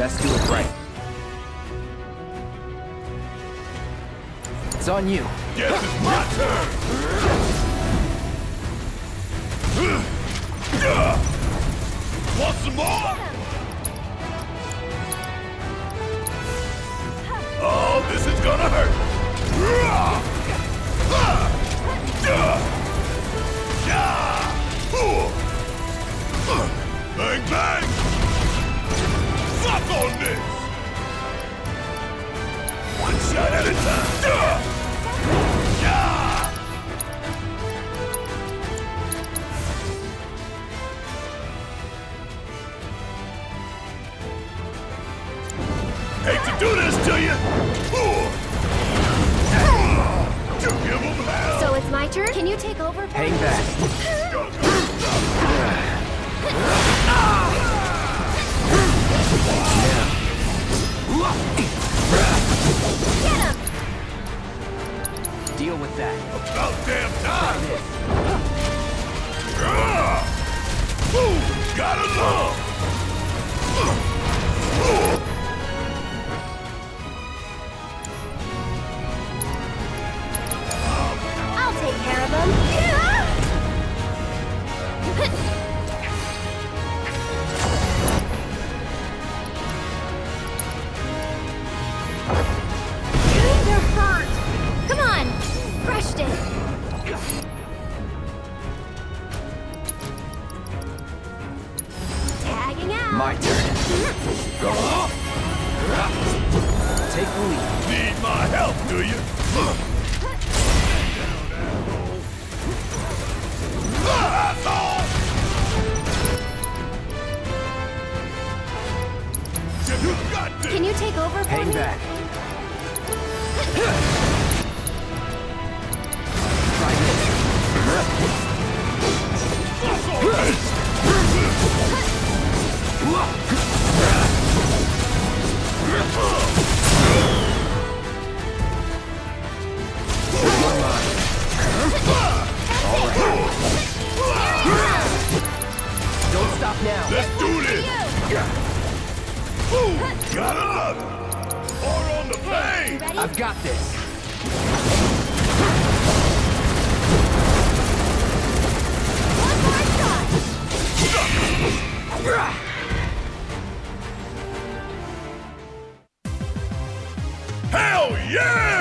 best do it right. It's on you. Yes, it's my turn! Want some more? Oh, this is gonna hurt! Hate to do this to you. Give 'em hell. So it's my turn? Can you take over for Hang me? back. Get him! Deal with that. About damn time. Tagging out. My turn. Take the lead. Need my help, do you? Asshole! You got this! Can you take over for Hang me? back. Love it! Hard on the ready? I've got this. One more shot. Hell yeah!